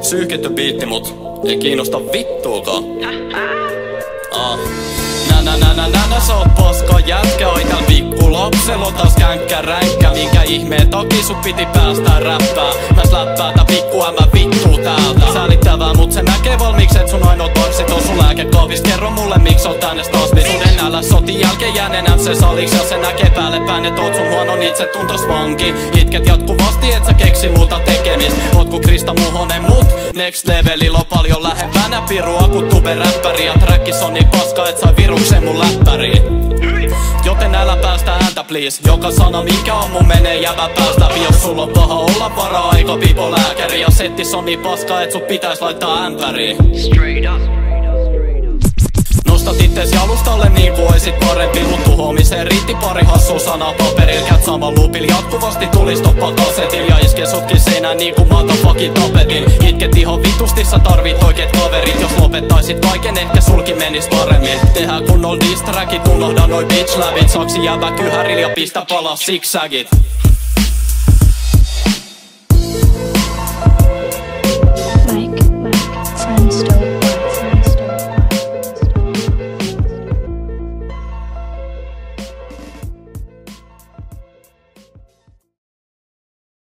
Syyhketty biitti mut ei kiinnosta vittuukaan. Ah. Nä nä nä nä nä nä sä oot paska jätkä. Oi tääl pikku lapsella taas känkkä ränkkä. Minkä ihmeen toki sut piti päästä räppää? Mä släppää tää pikku ämä vittuu täältä. Säälittävää mut se näkee valmiiksi et sun ainoa tanssit on sun lääkekaavis. Kerro mulle miksi oot tänne taas. Niin sun enää sotin jälkeen jäänenä se saliks Ja se näkee päälle päin et oot sun huonon itse tuntos vanki Itket jatkuvasti et sä keksi muuta tekemistä. Oot ku Krista Muhonen mut Next levelillä on paljon lähempänä pirua Kun tube räppäri. Ja trackis on niin paska et sai viruksen mun läppäriin Joten älä päästä ääntä please. Joka sana mikä on mun menee jävä päästä. Jos sulla on paha olla varaa aika pipo lääkäri Ja settis on niin paska et sut pitäis laittaa ämpäriin. Straight up. Nostat ittees jalustalle niin kuin oisit parempi hassu sanaa paperil Kät saman loopil jatkuvasti tuli stoppa kasetil Ja iske sutkin seinään niin kuin motherfucking tapetin. Itket ihan vitusti sä tarvit oikeet kaverit. Jos lopettaisit kaiken ehkä sulki menis paremmin. Tehdään kunnolla distrackit, unohda noi bitch lävit Saksi jäävä kyhäril ja pistä palas zigzagit